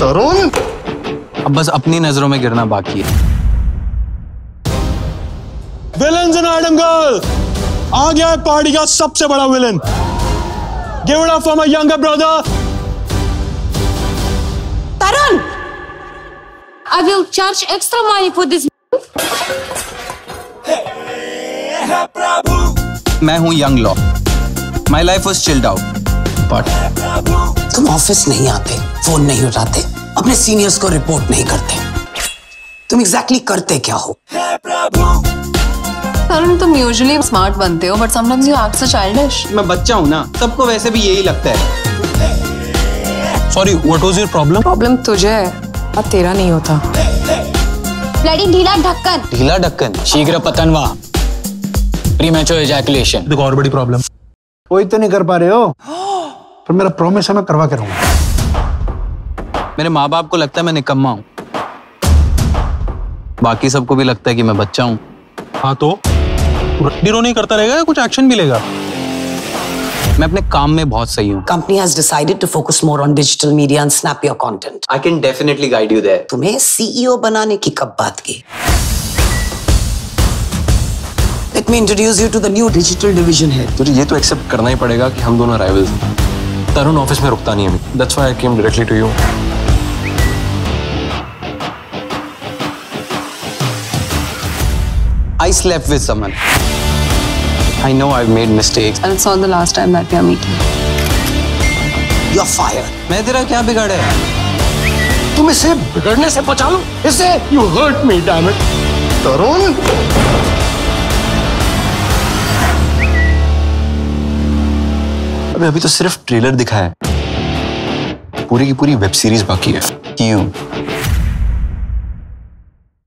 तरुण। अब बस अपनी नज़रों में गिरना बाकी है। विलन इन आइटम गर्ल आ गया है पार्टी का सबसे बड़ा villain give it up for my younger brother Tarun! I will charge extra money for this. मैं हूँ young law my life was chilled out but तुम ऑफ़िस नहीं आते फ़ोन नहीं उठाते अपने सीनियर्स को रिपोर्ट नहीं करते। तुम एग्जैक्टली exactly करते क्या हो? तरुण तुम यूजुअली स्मार्ट बनते हो but sometimes you act so childish मैं बच्चा हूँ ना सबको वैसे भी यही लगता है। Sorry what was your problem problem तुझे है अब तेरा नहीं होता। Bloody ढीला ढक्कन। ढीला ढक्कन शीघ्र पतन व प्रीमेच्योर एजैकुलेशन देखो और बड़ी प्रॉब्लम कोई तो नहीं कर पा रहे हो। पर मेरा प्रॉमिस है मैं करवा के रहूँगा। मेरे माँ बाप को लगता है मैं निकम्मा हूँ। बाकी सबको भी लगता है कि मैं बच्चा हूँ। हाँ तो? रड्डी नहीं करता रहेगा या कुछ एक्शन भी लेगा? मैं अपने काम में बहुत सही हूँ। Company has decided to focus more on digital media and snap your content I can definitely guide you there तुम्हें सीईओ बनाने की कब बात की? Let me introduce you to the new digital division head तुझे ये तो एक्सेप्ट करना ही पड़ेगा कि हम दोनों राइवल्स हैं। तरुण ऑफ़िस में रुकता नहीं है that's why I came directly to you I slept with someone. I know I've made mistakes. And it's not the last time that we are meeting. Are fired मैं तेरा क्या बिगाड़ा है तुम इसे बिगड़ने से बचाओ इसे you hurt me damn it Tarun अबे अभी तो सिर्फ़ ट्रेलर दिखा है। पूरी की पूरी वेब सीरीज़ बाकी है। क्यों?